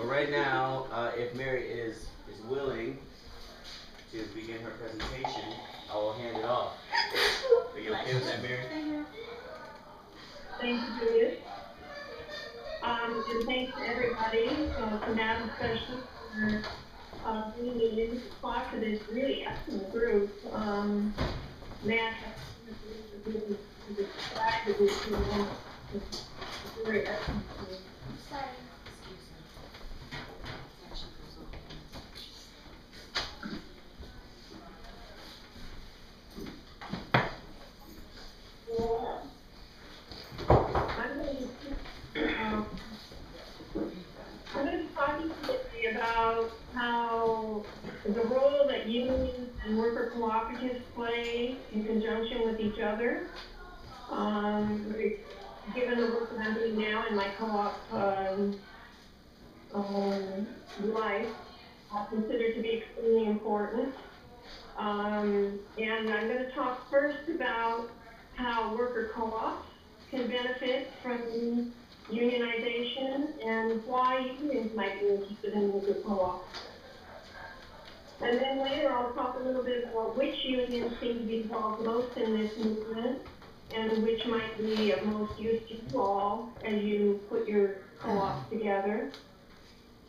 But right now, uh, if Mary is, is willing to begin her presentation, I will hand it off. Are you okay with that, Mary? Thank you, Julius. Um, and thanks to everybody, uh, to Matt especially, for, uh, being in this spot for this really excellent group. Um, Matt, described it was, you know, it's very excellent. I'm gonna, um, I'm gonna be talking today about how the role that unions and worker cooperatives play in conjunction with each other. Um, given the work that I'm doing now in my co-op, um, um, life, I consider to be extremely important. Um, and I'm gonna talk first about how worker co-ops can benefit from unionization and why unions might be interested in worker co-ops. And then later I'll talk a little bit about which unions seem to be involved most in this movement and which might be of most use to you all as you put your co-op together.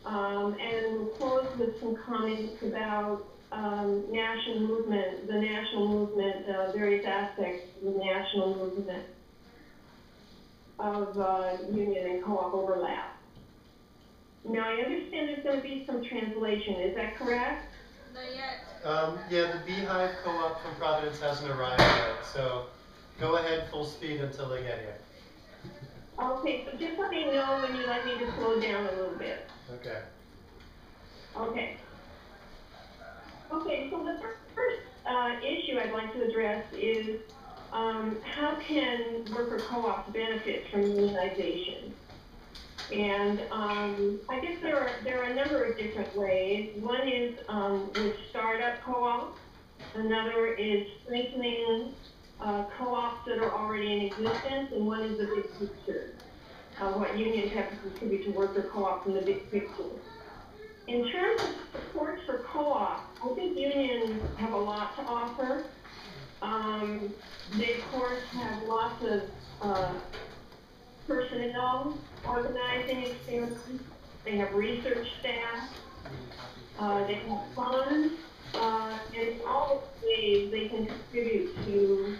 Um, and we'll close with some comments about um, national movement, the national movement, uh, various aspects of the national movement of uh, union and co-op overlap. Now, I understand there's going to be some translation. Is that correct? Not yet. Um, yeah, the Beehive Co-op from Providence hasn't arrived yet, so go ahead full speed until they get here. Okay, so just let me know when you'd like me to slow down a little bit. Okay. Okay. Okay, so the first, first uh, issue I'd like to address is um, how can worker co-ops benefit from unionization? And um, I guess there are there are a number of different ways. One is um, with startup co-ops. Another is strengthening uh, co-ops that are already in existence, and one is the big picture. Uh, what unions have to contribute to worker co-ops in the big picture. In terms of support for co-ops, I think unions have a lot to offer. Um, they of course have lots of uh, personnel organizing experience. They have research staff. Uh, they have funds. Uh, and all ways they can contribute to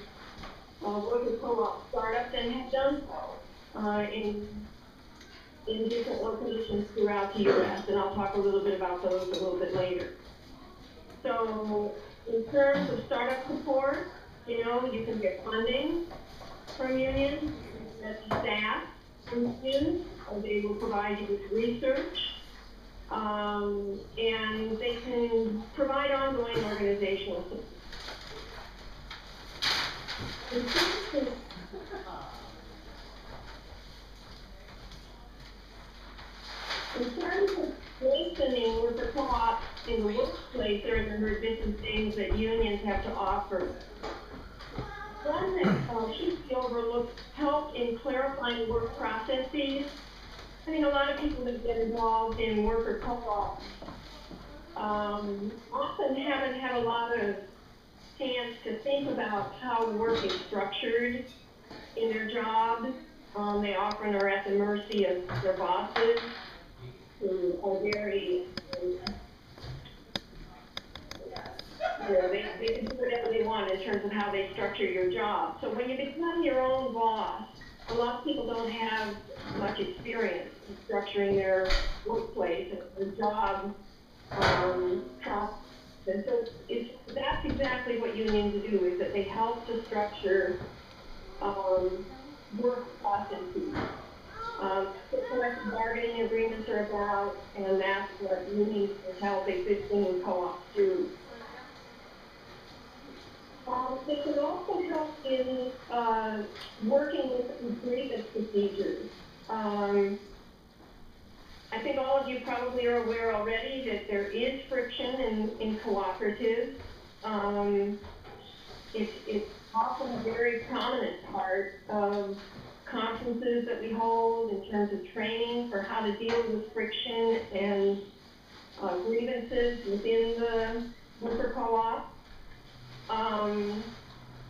uh, worker co-op startups and have done so uh, in in different locations throughout the U.S. And I'll talk a little bit about those a little bit later. So in terms of startup support, you know, you can get funding from unions, you can get staff from unions, or they will provide you with research. Um, and they can provide ongoing organizational support. In terms of In terms of strengthening worker co-ops in the workplace, there are a number of different things that unions have to offer. One that uh, should be overlooked, help in clarifying work processes. I mean, a lot of people that get involved in worker co-ops um, often haven't had a lot of chance to think about how work is structured in their job. Um, they often are at the mercy of their bosses who are very, you know, they, they can do whatever they want in terms of how they structure your job. So when you become your own boss, a lot of people don't have much experience in structuring their workplace their job, um, process. And so it's, that's exactly what unions do, is that they help to structure, um, work processes. Um, what collective bargaining agreements are about, and that's what unions can help existing co-ops do. Um, they can also help in, uh, working with grievance procedures. Um, I think all of you probably are aware already that there is friction in, in cooperatives. Um, it's, it's often a very prominent part of conferences that we hold, in terms of training for how to deal with friction and uh, grievances within the worker co-op. Um,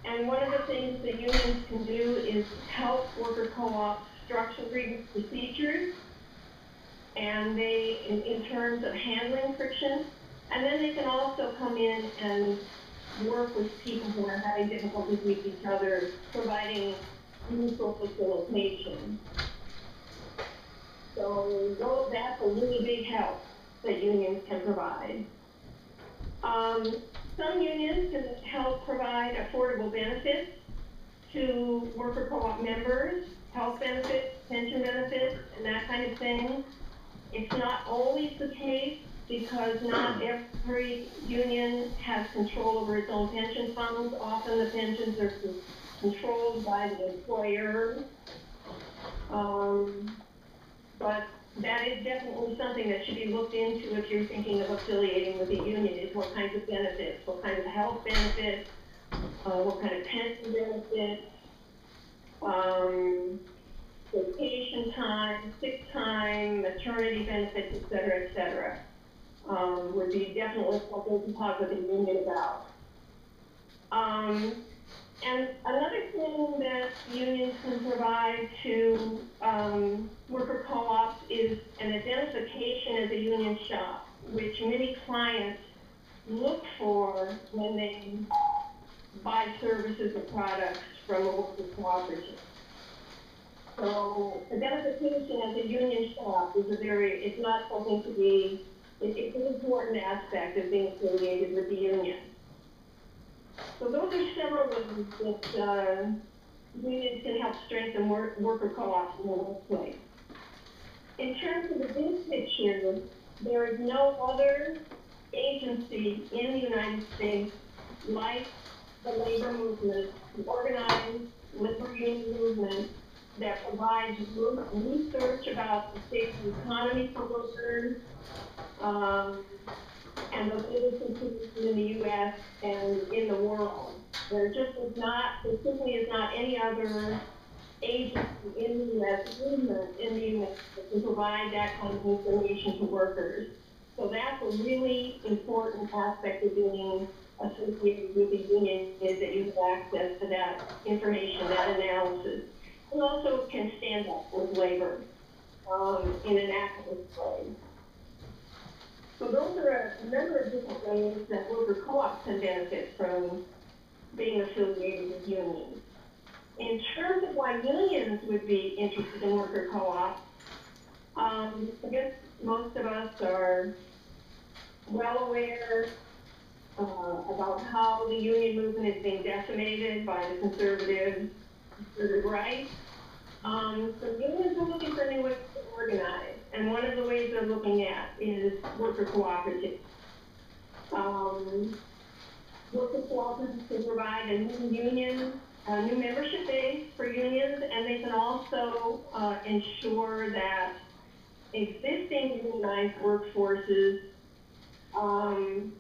and one of the things that unions can do is help worker co-ops structure grievance procedures. And they, in, in terms of handling friction, and then they can also come in and work with people who are having difficulties with each other, providing mutual facilitation. So that's a really big help that unions can provide. Um, some unions can help provide affordable benefits to worker co-op members, health benefits, pension benefits, and that kind of thing. It's not always the case because not every union has control over its own pension funds. Often the pensions are controlled by the employer. Um, but that is definitely something that should be looked into if you're thinking of affiliating with a union, is what kinds of benefits, what kind of health benefits, uh, what kind of pension benefits, um, vacation time, sick time, maternity benefits, et cetera, et cetera. Um, would be definitely something to talk with the union about. Um, and another thing that unions can provide to, um, worker co-ops is an identification as a union shop, which many clients look for when they buy services or products from a worker cooperative. So identification as a union shop is a very, it's not something to be, it, it's an important aspect of being affiliated with the union. So those are several ways that, uh, unions can help strengthen work, worker co-ops in the workplace. In terms of the big picture, there is no other agency in the United States like the labor movement, the organized labor union movement that provides research about the state of the economy for workers, um, and the labor situation in the US and in the world. There just is not, there simply is not any other agency in the US, in the US that can provide that kind of information to workers. So that's a really important aspect of being associated with the union is that you have access to that information, that analysis. And also can stand up with labor, um, in an activist way. So those are a number of different ways that worker co-ops can benefit from being affiliated with unions. In terms of why unions would be interested in worker co-ops, um, I guess most of us are well aware uh, about how the union movement is being decimated by the conservative, right. Um, so unions are looking for new ways to organize, and one of the ways they're looking at is worker cooperatives. Um, worker cooperatives can provide a new union, a new membership base for unions, and they can also, uh, ensure that existing unionized workforces, um,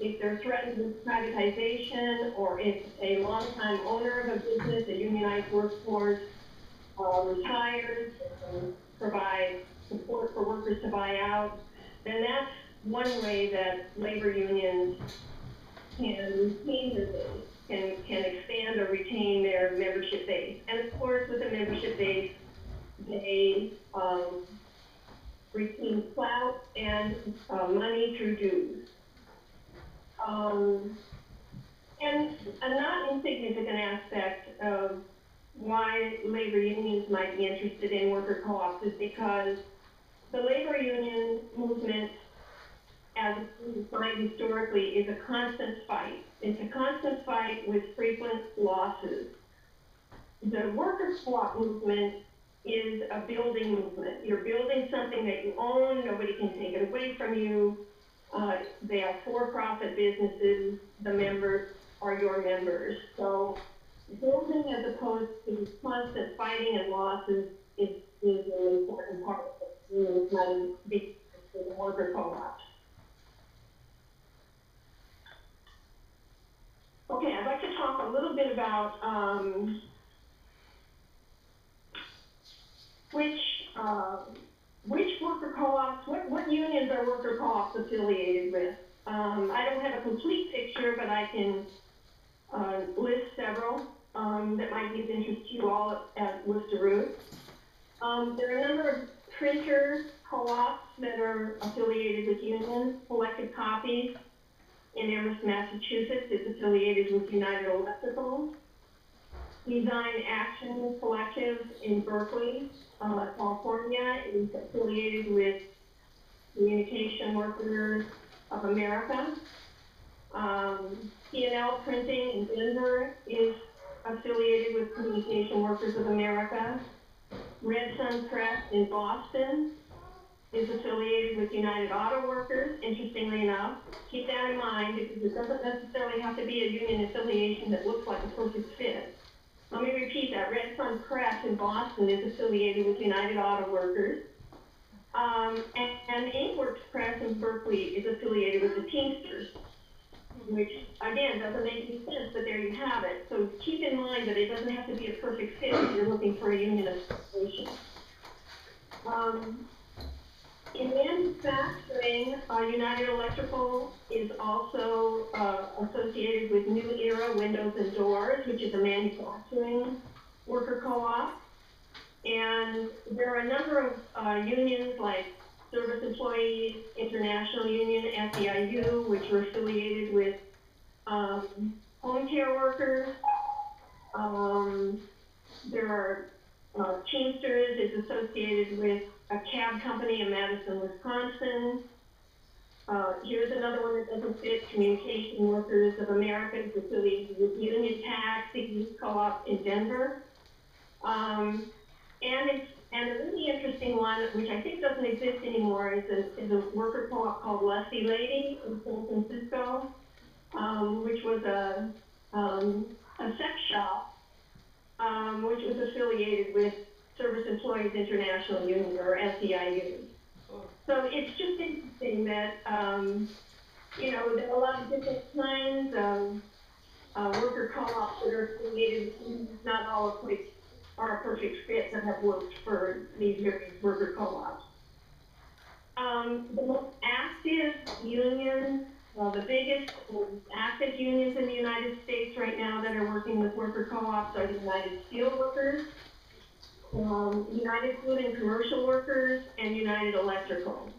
if they're threatened with privatization, or if a longtime owner of a business, a unionized workforce, uh, retires, provide support for workers to buy out, then that's one way that labor unions can retain their base, can, can expand or retain their membership base. And of course, with a membership base, they, um, retain clout and, uh, money through dues. Um, and a not insignificant aspect of why labor unions might be interested in worker co-ops is because the labor union movement, as defined historically, is a constant fight. It's a constant fight with frequent losses. The worker co-op movement is a building movement. You're building something that you own, nobody can take it away from you. Uh, they are for-profit businesses, the members are your members. So building as opposed to constant fighting and losses is, is an important part co-ops. Okay, I'd like to talk a little bit about, um, which, uh, which worker co-ops, what, what unions are worker co-ops affiliated with? Um, I don't have a complete picture, but I can, uh, list several, um, that might be of interest to you all at Worcester Roots. Um, there are a number of printer co-ops that are affiliated with unions, Collective Copies in Amherst, Massachusetts is affiliated with United Electrical. Design Action Collective in Berkeley, uh, California is affiliated with Communication Workers of America. Um, P&L Printing in Denver is affiliated with Communication Workers of America. Red Sun Press in Boston is affiliated with United Auto Workers, interestingly enough. Keep that in mind because it doesn't necessarily have to be a union affiliation that looks like a perfect fit. Let me repeat that. Red Sun Press in Boston is affiliated with United Auto Workers. Um, and, and Inkworks Press in Berkeley is affiliated with the Teamsters, which again doesn't make any sense, but there you have it. So keep in mind that it doesn't have to be a perfect fit if you're looking for a union affiliation. Um, in manufacturing, uh, United Electrical is also, uh, associated with New Era Windows and Doors, which is a manufacturing worker co-op. And there are a number of, uh, unions like Service Employees International Union, SEIU, which we're affiliated with, um, home care workers. Um, there are, uh, Teamsters is associated with a cab company in Madison, Wisconsin. Uh, here's another one that doesn't fit, Communication Workers of America is affiliated with Union Taxi, the youth co-op in Denver. Um, and it's, and a really interesting one, which I think doesn't exist anymore, is a, is a worker co-op called Lusty Lady in San Francisco, um, which was a, um, a sex shop, um, which was affiliated with Service Employees International Union, or SEIU. So it's just interesting that, um, you know, there are a lot of different kinds of, uh, worker co-ops that are affiliated, not all of which are perfect fit and have worked for these various worker co-ops. Um, the most active unions, well, the biggest, active unions in the United States right now that are working with worker co-ops are the United Steelworkers, um, United Food and Commercial Workers, and United Electrical.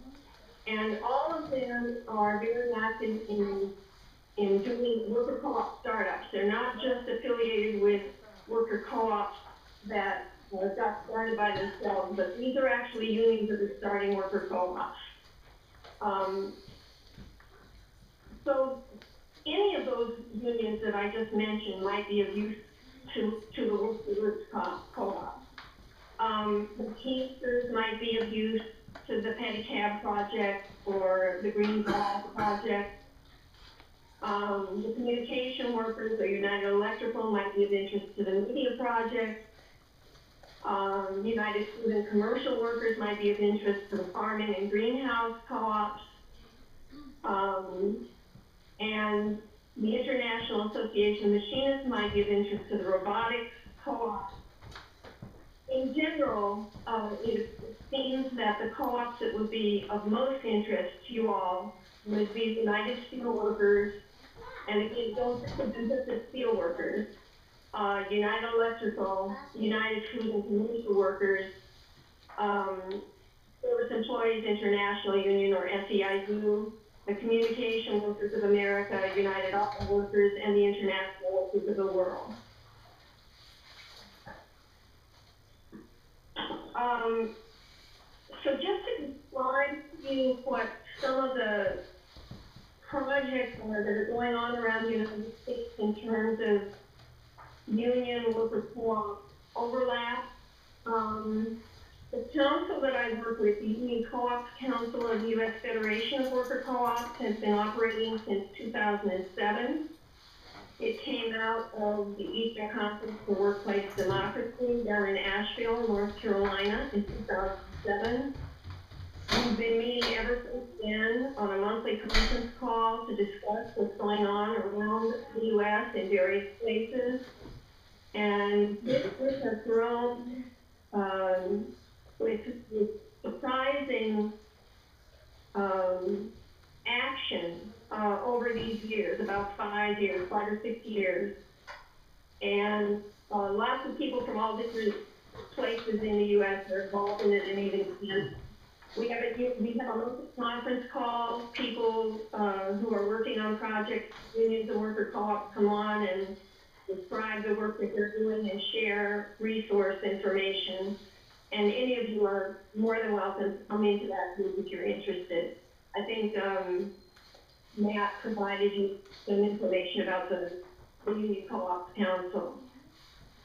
And all of them are very active in, in doing worker co-op startups. They're not just affiliated with worker co-ops that uh, got started by themselves, but these are actually unions that are starting worker co-ops. Um, so any of those unions that I just mentioned might be of use to, to the co- co-op. Um, the Teamsters might be of use to the Pedicab Project or the Green Ball Project. Um, the communication workers or United Electrical might be of interest to the Media Project. Um, United Food and Commercial Workers might be of interest to the farming and greenhouse co-ops. Um, and the International Association of Machinists might be of interest to the robotics co-op. In general, uh, it seems that the co-ops that would be of most interest to you all would be the United Steelworkers, and again, don't think of just as steelworkers, uh, United Electrical, United Food and Commercial Workers, um, Service Employees International Union or SEIU, the Communication Workers of America, United Auto Workers, and the International Workers of the World. Um, so just to describe to you what some of the projects are that are going on around the United States in terms of union worker co-op overlap. Um, the council that I work with, the Union Co-ops Council of the U.S. Federation of Worker Co-ops, has been operating since 2007. It came out of the Eastern Conference for Workplace Democracy down in Asheville, North Carolina in 2007. We've been meeting ever since then on a monthly conference call to discuss what's going on around the U.S. in various places. And this has grown um, with, with surprising, um, action, uh, over these years, about five years, five or six years. And, uh, lots of people from all different places in the US are involved in it and even. We have a, we have a conference call, people, uh, who are working on projects, unions and worker co-ops come on and describe the work that they're doing and share resource information. And any of you are more than welcome to come into that group if you're interested. I think, um, Matt provided you some information about the, the Union Co-op Council.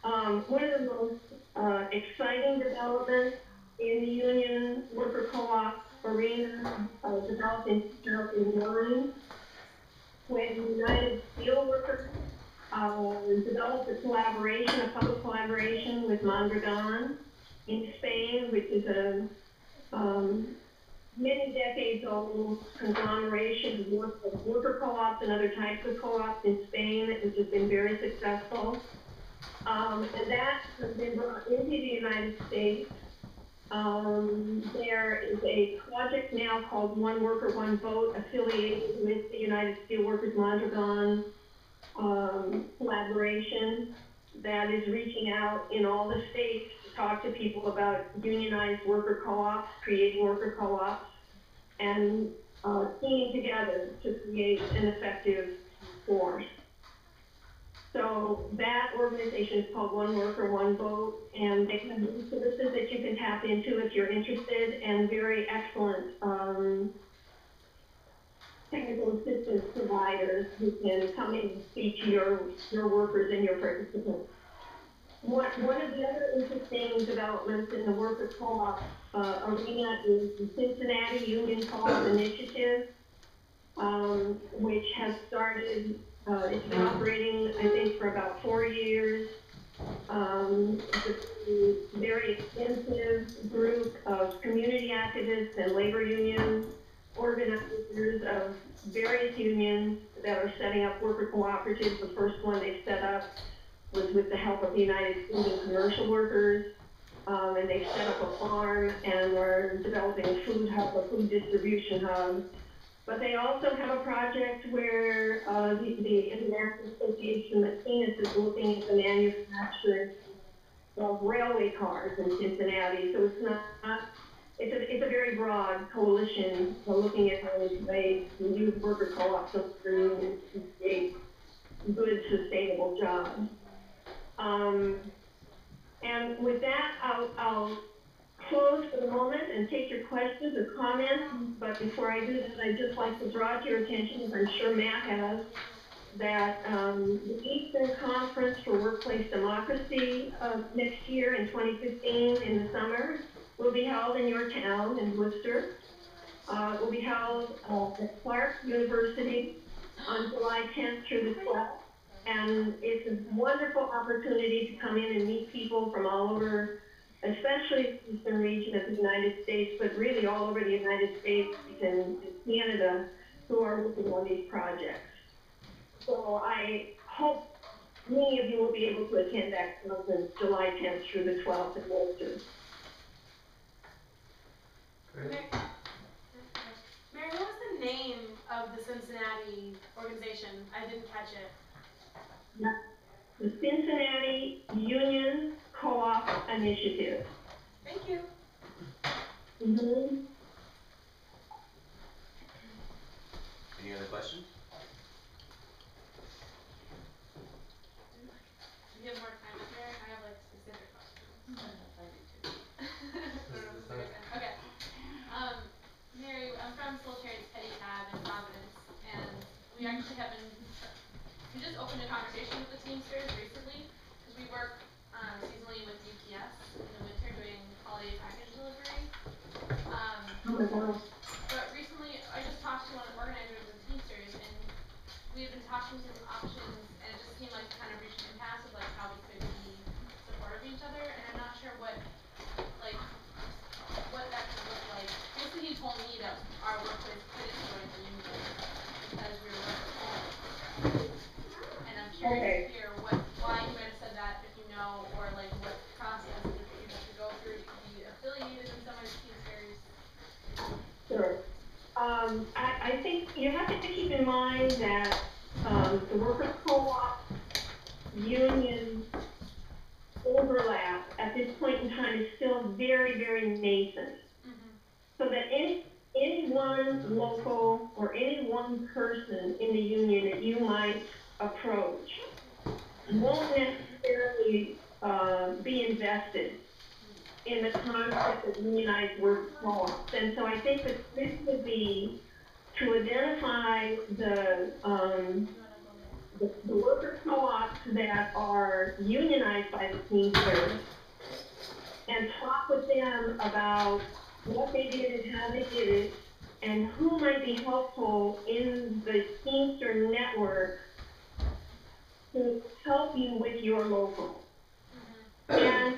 Um, one of the most, uh, exciting developments in the union worker co-op arena, uh, developed in two thousand nine. When United Steelworkers, uh, developed a collaboration, a public collaboration with Mondragon in Spain, which is a, um, many decades old conglomeration of work, worker co-ops and other types of co-ops in Spain, which has been very successful. Um, and that has been brought into the United States. Um, there is a project now called One Worker, One Vote affiliated with the United Steelworkers Mondragon, um, collaboration that is reaching out in all the states to talk to people about unionized worker co-ops, creating worker co-ops, and, uh, teaming together to create an effective force. So that organization is called One Worker, One Vote, and they have resources that you can tap into if you're interested, and very excellent, um, technical assistance providers who can come in and speak to your, your workers and your participants. One, one of the other interesting developments in the worker co-op, uh, arena is the Cincinnati Union Co-op Initiative, um, which has started uh, it's been operating, I think, for about four years. Um, it's a very extensive group of community activists and labor union organizers of various unions that are setting up worker cooperatives. The first one they set up was with the help of the United Food and Commercial Workers. Um, and they set up a farm and are developing a food hub, a food distribution hub. But they also have a project where, uh, the, the International Association of Machinists is looking at the manufacturing of railway cars in Cincinnati, so it's not, it's a, it's a very broad coalition, uh, looking at ways ways to use worker co-ops to create good sustainable jobs. Um, and with that, I'll, I'll close for the moment and take your questions or comments, but before I do that, I'd just like to draw to your attention, as I'm sure Matt has, that, um, the Eastern Conference for Workplace Democracy, next year in twenty fifteen, in the summer, will be held in your town in Worcester. Uh, it will be held, uh, at Clark University on July tenth through the twelfth. And it's a wonderful opportunity to come in and meet people from all over especially the eastern region of the United States, but really all over the United States and Canada who are working on these projects. So I hope many of you will be able to attend that conference July tenth through the twelfth in Worcester. Great. Mary, Mary, what was the name of the Cincinnati organization? I didn't catch it. The Cincinnati Union Co-op Initiative. Thank you. Mm-hmm. Any other questions? We have more time, Mary. I have like specific questions. I do too. Okay. Um, Mary, I'm from Soul Charities Petty Cab in Providence, and been, we just opened a conversation with the Teamsters recently, because we work, um, seasonally with UPS in the winter doing holiday package delivery. Um, Oh my gosh. But recently, I just talked to one of the organizers of Teamsters, and we had been talking to some options, and it just seemed like kind of reached an impasse of like how we could be supportive of each other, and I'm not sure what, like, what that could look like. Basically, he told me that our workplace couldn't join the union because we were working And I'm curious to hear what, why you might have said that, if you know, or like what process that you have to go through to be affiliated Sure. Um, I, I think you have to keep in mind that, um, the workers' co-op union overlap at this point in time is still very, very nascent. Mhm. So that any, any one local or any one person in the union that you might approach won't necessarily, uh, be invested in the concept of unionized work co-ops. And so I think that this would be to identify the, um, the, the worker co-ops that are unionized by the Teamsters and talk with them about what they did and how they did it and who might be helpful in the Teamster network to help you with your local. And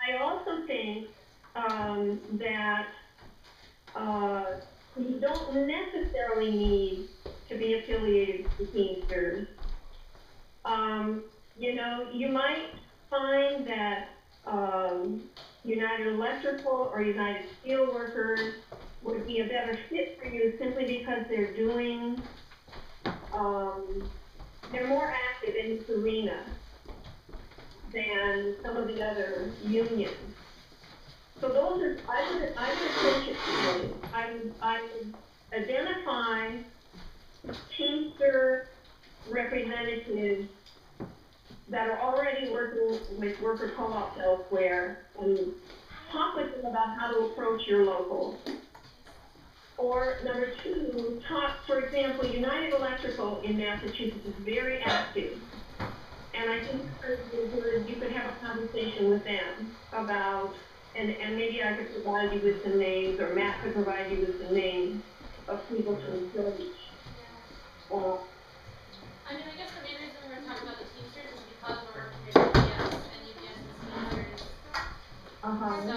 I also think, um, that, uh, you don't necessarily need to be affiliated with Teamsters. Um, you know, you might find that, um, United Electrical or United Steelworkers would be a better fit for you simply because they're doing, um, they're more active in this arena than some of the other unions. So those are, I would, I would approach it this. I would, I would identify Teamster representatives that are already working with worker co-ops elsewhere and talk with them about how to approach your local. Or number two, talk, for example, United Electrical in Massachusetts is very active. And I think you could have a conversation with them about, and, and maybe I could provide you with some names, or Matt could provide you with some names of people to approach. Uh, I mean, I guess the main reason we were talking about the Teamsters is because we're working with UPS and UPS is Teamsters. uh-huh. So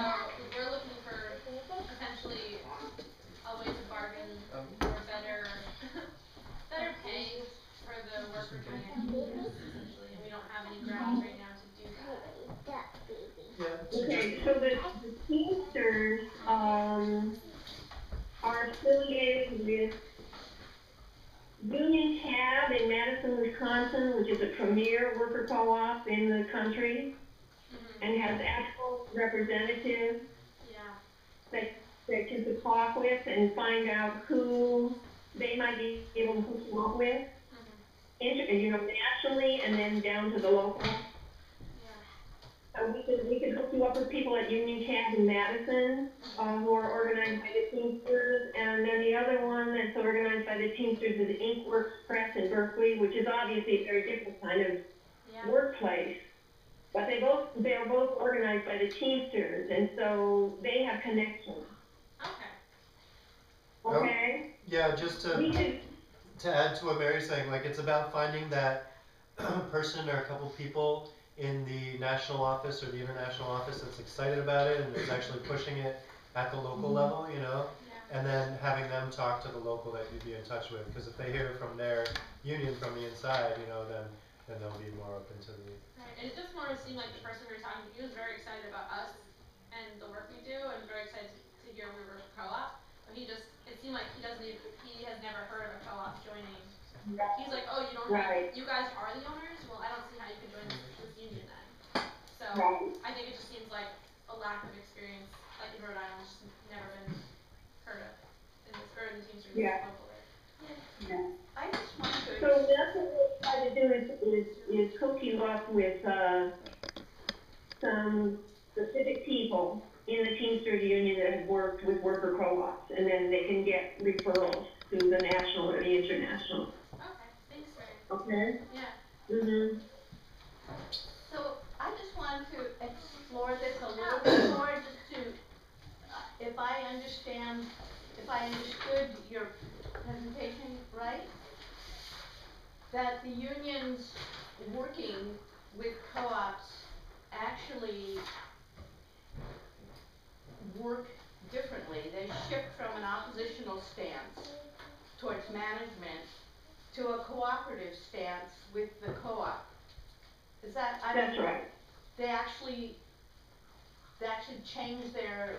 we're looking for potentially a way to bargain for better, better pay for the worker union, essentially, and we don't have any grounds right now to do that. Yeah. Okay, so the, the Teamsters, um, are affiliated with Union Cab in Madison, Wisconsin, which is a premier worker co-op in the country Mhm. and has actual representatives Yeah, that, that you could talk with and find out who they might be able to hook you up with, mhm, inter, you know, nationally and then down to the local. yeah, Uh, we could, we could hook you up with people at Union Cab in Madison, uh, who are organized by the Teamsters, and then the other one that's organized by the Teamsters is Inkworks Press in Berkeley, which is obviously a very different kind of yeah. workplace. But they both, they're both organized by the Teamsters, and so they have connections, Okay, Oh. okay? Yeah, just We to, could, to add to what Mary's saying, like, it's about finding that person or a couple people in the national office or the international office that's excited about it and is actually pushing it at the local mm-hmm. level, you know? yeah, And then having them talk to the local that you'd be in touch with, because if they hear from their union from the inside, you know, then, then they'll be more open to the, right, it just more seemed like the person we were talking to, he was very excited about us and the work we do, and very excited to, to hear we were a co-op, but he just, it seemed like he doesn't even, he has never heard of a co-op joining. He's like, oh, you don't have, Right. you guys are the owners, well, I don't see how you can join this, this union then. So, Right. I think it just seems like a lack of experience, like in Rhode Island, just never been heard of in this, or in the Teamsters Yeah. local area. yeah. I just want to, So that's what we try to do is, is, is hook you up with, uh, some specific people in the Teamsters Union that have worked with worker co-ops, and then they can get referrals to the national or the international, Okay, thanks, Mary. okay? Yeah, Mm-hmm. so I just wanted to explore this a little bit more, just to, uh, if I understand, if I understood your presentation right, that the unions working with co-ops actually work differently. They shift from an oppositional stance towards management to a cooperative stance with the co-op. Is that, I That's mean, right. they actually, they actually change their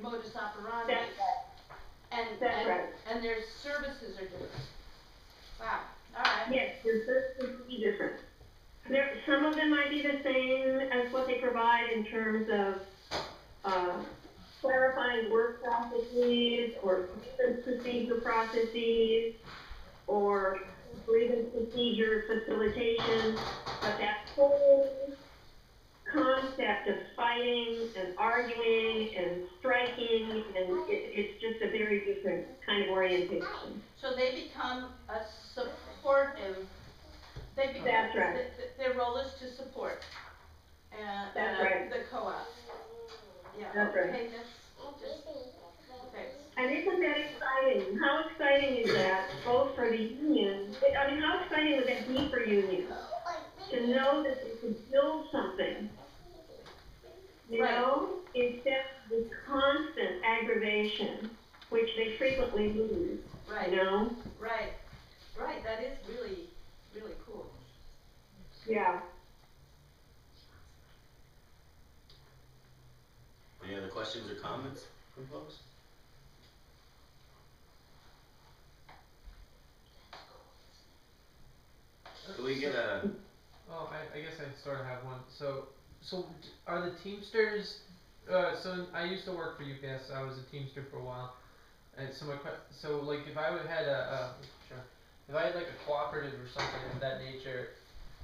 modus operandi. That's right. That's and, right. and their services are different. Wow, alright. Yes, there's, there's be different. There, some of them might be the same as what they provide in terms of, uh, clarifying work processes or grievance procedure processes or grievance procedure facilitation, but that whole concept of fighting and arguing and striking and it, it's just a very different kind of orientation. So they become a supportive, they become, That's right. th- th- their role is to support, uh, That's uh, right. the co-op. Yeah, That's right. okay, that's okay. And isn't that exciting? How exciting is that, both for the union, I mean, how exciting would that be for unions? To know that they could build something, you Right. know, instead of this constant aggravation, which they frequently lose, Right, you know? right, right, that is really, really cool. Yeah. Any other questions or comments from folks? Can we get a, Well, I, I guess I sort of have one. So, so are the Teamsters? Uh, so I used to work for UPS. I was a Teamster for a while, and so my so like if I would had a, uh, sure, if I had like a cooperative or something of that nature,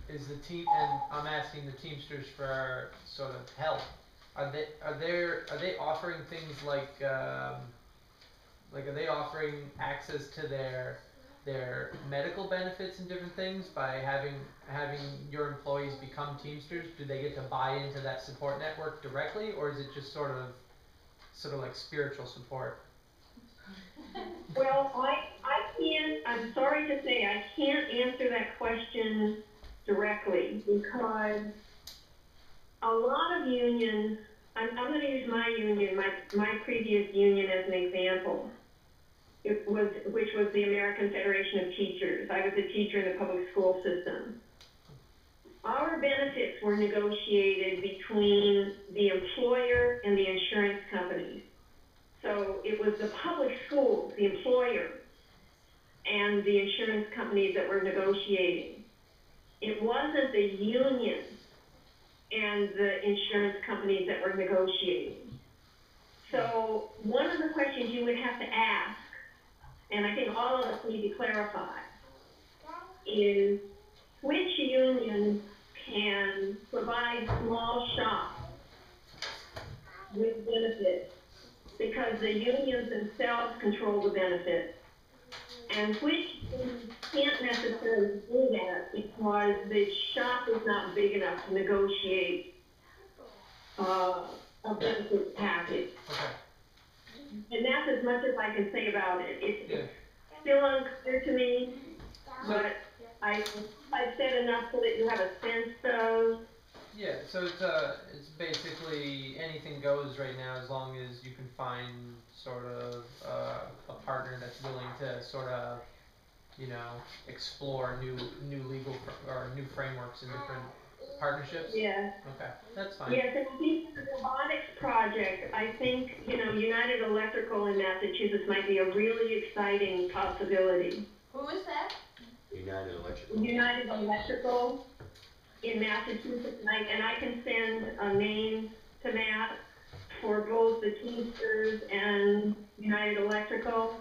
is the team and I'm asking the Teamsters for sort of help. Are they are are they offering things like um, like are they offering access to their their medical benefits and different things by having having your employees become Teamsters? Do they get to buy into that support network directly, or is it just sort of sort of like spiritual support? Well, I, I can't, I'm sorry to say, I can't answer that question directly because a lot of unions, I'm, I'm gonna use my union, my, my previous union as an example. It was, which was the American Federation of Teachers. I was a teacher in the public school system. Our benefits were negotiated between the employer and the insurance companies. So it was the public schools, the employer, and the insurance companies that were negotiating. It wasn't the union and the insurance companies that were negotiating. So one of the questions you would have to ask, and I think all of us need to clarify, is which union can provide small shops with benefits because the unions themselves control the benefits. And which can't necessarily do that because the shop is not big enough to negotiate uh, a benefits package. Okay. And that's as much as I can say about it. It's Yeah. still unclear to me, but I, I've said enough so that you have a sense of Yeah. So it's uh it's basically anything goes right now as long as you can find sort of uh, a partner that's willing to sort of you know explore new new legal fr- or new frameworks and different partnerships. Yeah. Okay, that's fine. Yes, and I the robotics project, I think, you know, United Electrical in Massachusetts might be a really exciting possibility. Who is that? United Electric? United Electrical in Massachusetts, and I, and I can send a name to Matt for both the Teamsters and United Electrical.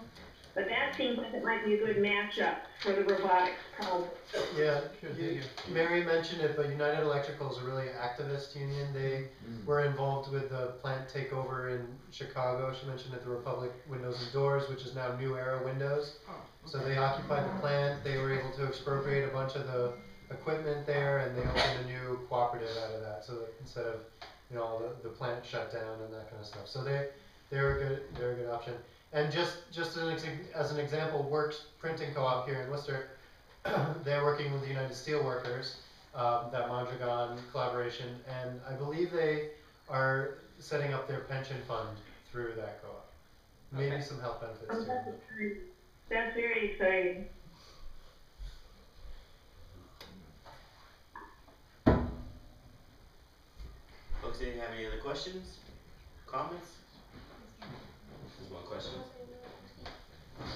But that seems like it might be a good matchup for the robotics project. Yeah, Sure, you- you. Mary mentioned it, but United Electrical is a really activist union. They mm. were involved with the plant takeover in Chicago. She mentioned at the Republic Windows and Doors, which is now New Era Windows. Oh, so they occupied the plant. They were able to expropriate a bunch of the equipment there, and they opened a new cooperative out of that. So that instead of you know all the, the plant shut down and that kind of stuff, so they they're a good they're a good option. And just just as an, ex- as an example, Worx Printing Co-op here in Worcester, they're working with the United Steelworkers, um, that Mondragon collaboration, and I believe they are setting up their pension fund through that co-op. Maybe Okay. some health benefits Oh, too. That's but- exciting. That's very exciting. folks didn't have any other questions, comments? One question.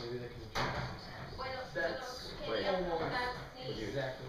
Maybe they can. That's, wait. Exactly.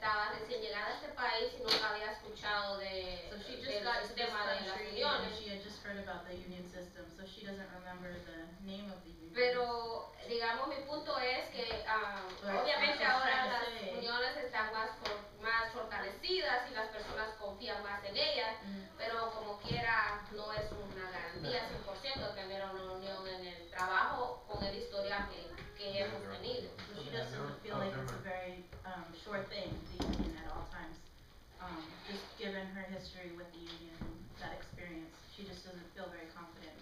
Sab- estaba recién llegada a este país y nunca había escuchado de, So she just del got sistema de las uniones. she had just heard about the union system, so she doesn't remember the name of the union. Pero, digamos, mi punto es que am, Right, obviamente ahora given her history with the union and that experience, she just doesn't feel very confident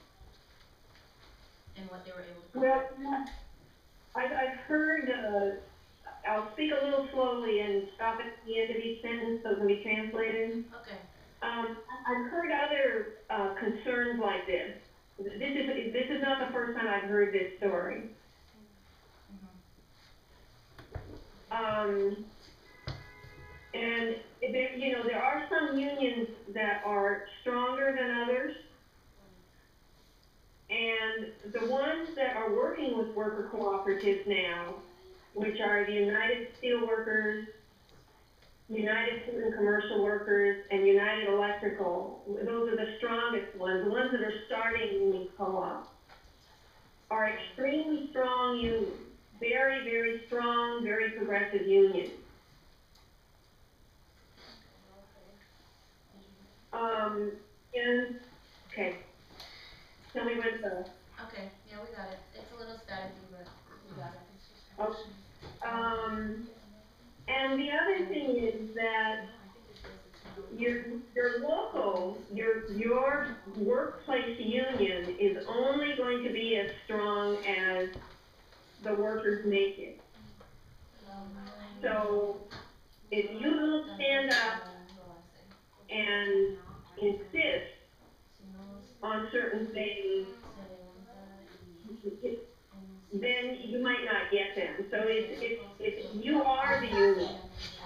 in what they were able to. Well, I've, I've heard, uh, I'll speak a little slowly and stop at the end of each sentence so it can be translated. Okay, Um, I've heard other, uh, concerns like this. This is, this is not the first time I've heard this story. mhm, Um, and there, you know, there are some unions that are stronger than others. And the ones that are working with worker cooperatives now, which are the United Steelworkers, United Food and Commercial Workers, and United Electrical, those are the strongest ones, the ones that are starting union co-op, are extremely strong unions very, very strong, very progressive union. Um, and, okay, tell me when the, okay, yeah, we got it, it's a little staticky, but we got it. oh, um, and the other thing is that your, your local, your, your workplace union is only going to be as strong as the workers make it. So, if you don't stand up and insist on certain things, then you might not get them. So if, if, if you are the union,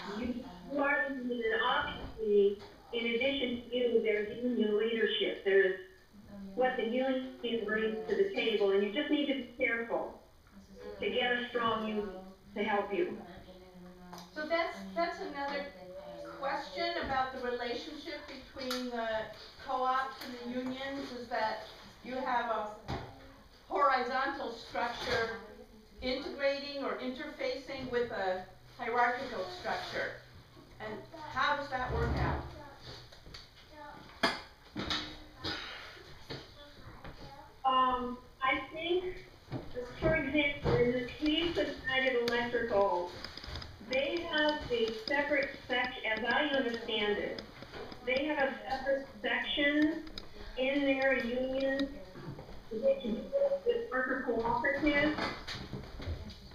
you, you are the union, and obviously, in addition to you, there's union leadership. There's what the union brings to the table, and you just need to be careful to get a strong union to help you. So that's, that's another question about the relationship between the co-ops and the unions, is that you have a horizontal structure integrating or interfacing with a hierarchical structure. And how does that work out? Um, I think, for example, in the case of United Electrical, they have a separate section, as I understand it, they have a separate section in their union with worker cooperatives.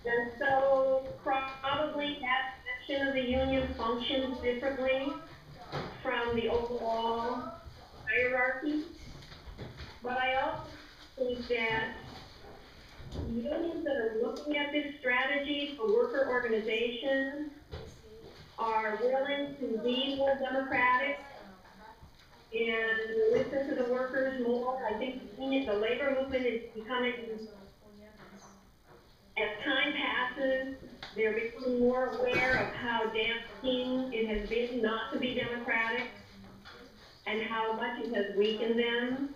And so probably that section of the union functions differently from the overall hierarchy. But I also think that unions that are looking at this strategy for worker organizations are willing to be more democratic and listen to the workers more. I think the labor movement is becoming, as time passes, they're becoming more aware of how damaging it has been not to be democratic and how much it has weakened them.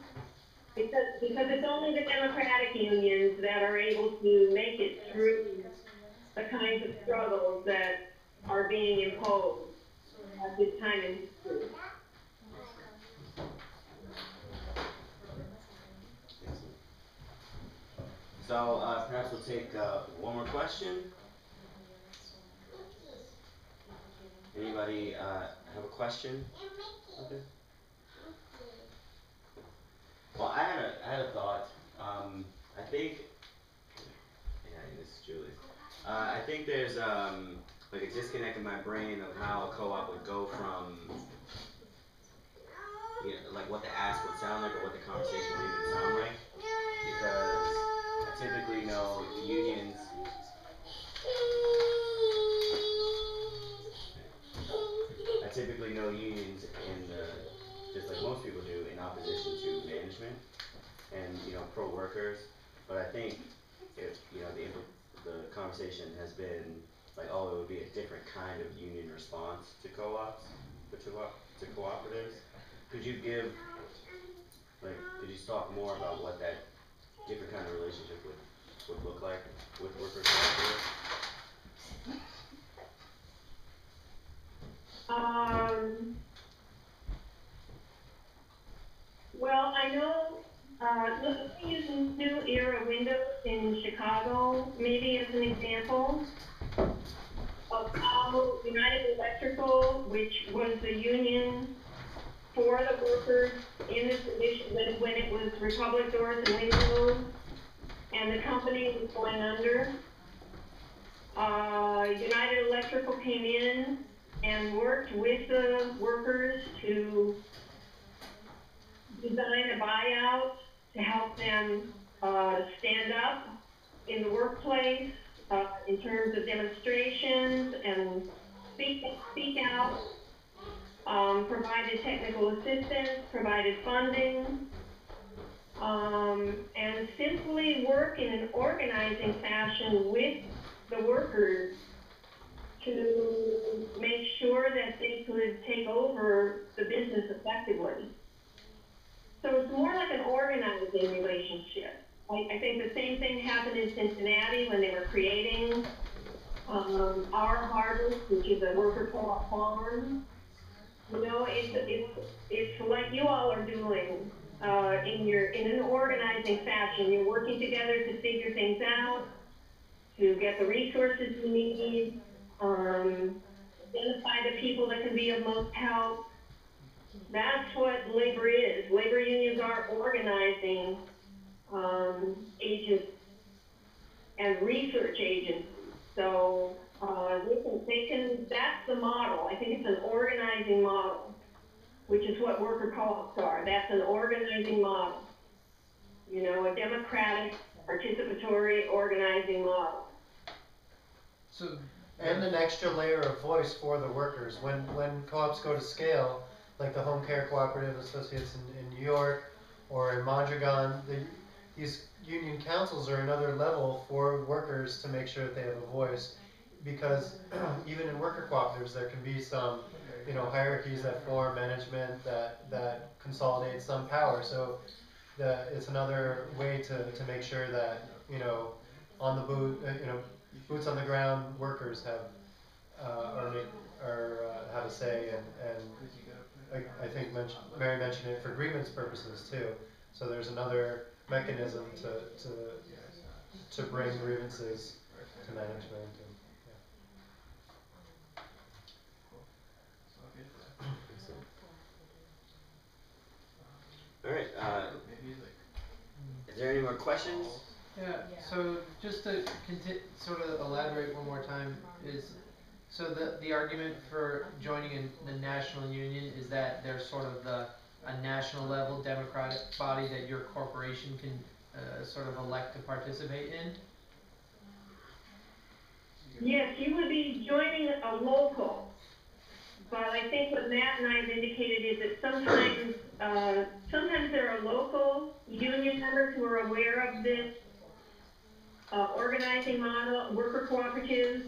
Because, it's only the Democratic unions that are able to make it through the kinds of struggles that are being imposed at this time in history. So uh, perhaps we'll take uh, one more question. Anybody uh, have a question? Okay. Well, I had a, I had a thought, um, I think, yeah, this is Julie. Uh, I think there's, um, like a disconnect in my brain of how a co-op would go from, you know, like what the ask would sound like or what the conversation would even sound like. Because I typically know unions. I typically know unions in the, just like most people do, in opposition to management and, you know, pro workers. But I think if, you know, the, the conversation has been like, oh, it would be a different kind of union response to co-ops, to to cooperatives. Could you give, like, could you talk more about what that different kind of relationship would, would look like with workers cooperatives? Um, well, I know, uh, let me use New Era Windows in Chicago, maybe as an example of how United Electrical, which was the union for the workers in this condition, when, when it was Republic Doors and Windows, and the company was going under. Uh, United Electrical came in and worked with the workers to design a buyout to help them, uh, stand up in the workplace, uh, in terms of demonstrations and speak, speak out. Um, provided technical assistance, provided funding, um, and simply work in an organizing fashion with the workers to make sure that they could take over the business effectively. So it's more like an organizing relationship. I, I think the same thing happened in Cincinnati when they were creating, um, our harvest, which is a worker co-op farm. You know, it's, it's, like you all are doing, uh, in your, in an organizing fashion. You're working together to figure things out, to get the resources you need, um, identify the people that can be of most help. That's what labor is. Labor unions are organizing, um, agents and research agents. So, uh, they can, they can, that's the model. I think it's an organizing model, which is what worker co-ops are. That's an organizing model. You know, a democratic, participatory, organizing model. So And an extra layer of voice for the workers. When, when co-ops go to scale, like the Home Care Cooperative Associates in, in New York or in Mondragon, the, these union councils are another level for workers to make sure that they have a voice. Because even in worker cooperatives, there can be some, you know, hierarchies that form management that, that consolidate some power. So the, it's another way to, to make sure that, you know, on the boot, uh, you know, boots on the ground workers have, uh, are, ma- are, uh, have a say and, and I, I think mention, Mary mentioned it for grievance purposes too. So there's another mechanism to, to, to bring grievances to management and, yeah. Alright, uh, is there any more questions? Yeah, so just to conti- sort of elaborate one more time is, so the, the argument for joining in the national union is that there's sort of the, a national level democratic body that your corporation can, uh, sort of elect to participate in? Yes, you would be joining a local. But I think what Matt and I have indicated is that sometimes, uh, sometimes there are local union members who are aware of this, uh, organizing model, worker cooperatives.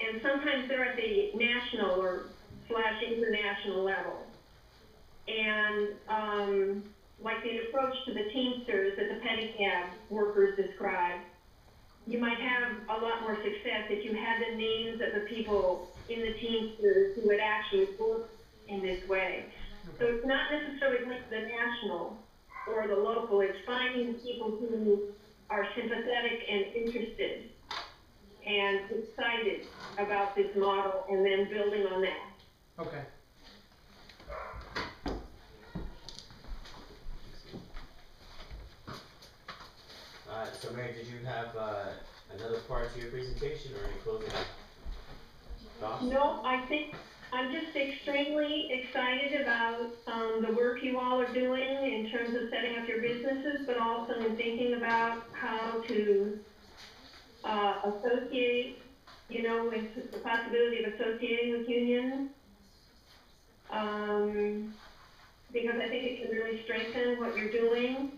And sometimes they're at the national or slash international level. And, um, like the approach to the Teamsters that the pedicab workers described, you might have a lot more success if you had the names of the people in the Teamsters who had actually worked in this way. So it's not necessarily like the national or the local, it's finding people who are sympathetic and interested and excited about this model and then building on that. Okay. Uh, so Mary, did you have, uh, another part to your presentation or any closing thoughts? No, I think, I'm just extremely excited about, um, the work you all are doing in terms of setting up your businesses, but also in thinking about how to, uh, associate, you know, with the possibility of associating with unions. Um, because I think it can really strengthen what you're doing.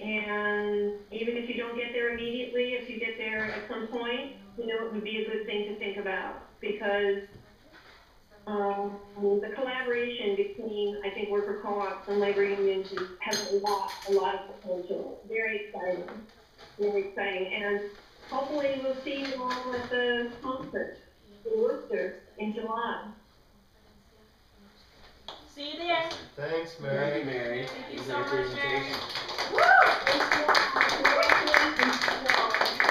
And even if you don't get there immediately, if you get there at some point, you know, it would be a good thing to think about because um, the collaboration between, I think, worker co-ops and labor unions has a lot, a lot of potential. Very exciting, very exciting. And hopefully we'll see you all at the concert in Worcester in July. See you there. Thanks, Thank Mary. you, Mary. Thank you so much, Mary. presentation. Congratulations.